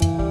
Thank.